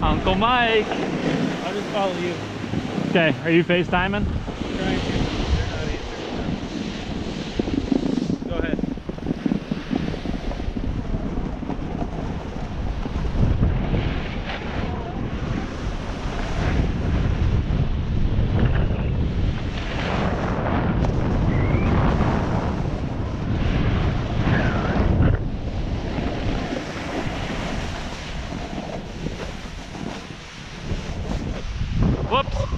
Uncle Mike. I'll just follow you. Okay, are you FaceTiming? Trying Whoops.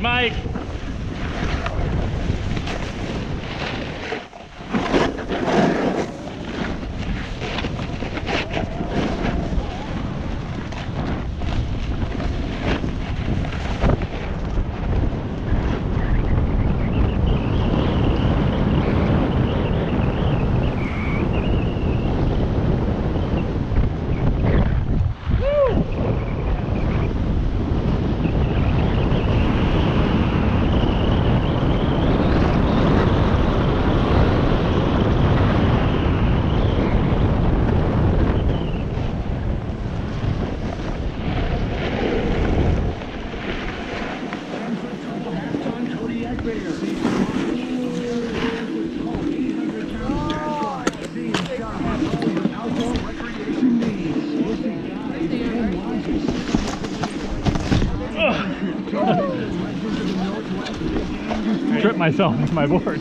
Mike. Trip myself with my board.